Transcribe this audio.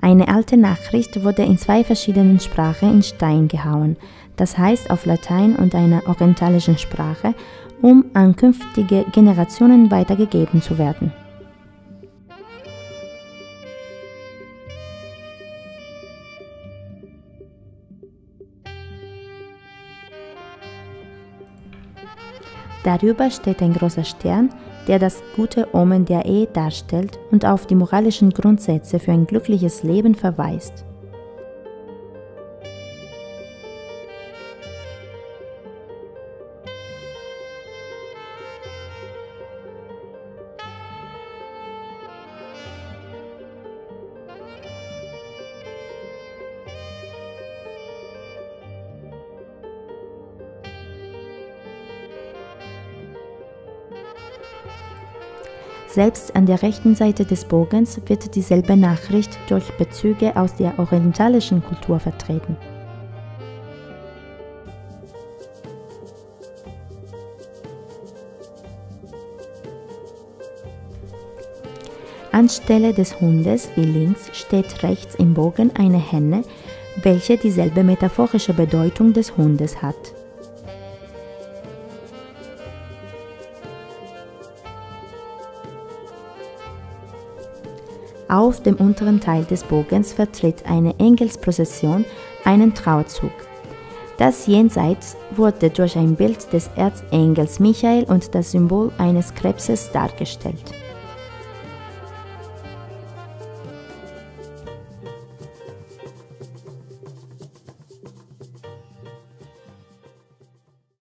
Eine alte Nachricht wurde in zwei verschiedenen Sprachen in Stein gehauen, das heißt auf Latein und einer orientalischen Sprache, um an künftige Generationen weitergegeben zu werden. Darüber steht ein großer Stern, der das gute Omen der Ehe darstellt und auf die moralischen Grundsätze für ein glückliches Leben verweist. Selbst an der rechten Seite des Bogens wird dieselbe Nachricht durch Bezüge aus der orientalischen Kultur vertreten. Anstelle des Hundes wie links steht rechts im Bogen eine Henne, welche dieselbe metaphorische Bedeutung des Hundes hat. Auf dem unteren Teil des Bogens vertritt eine Engelsprozession einen Trauzug. Das Jenseits wurde durch ein Bild des Erzengels Michael und das Symbol eines Krebses dargestellt.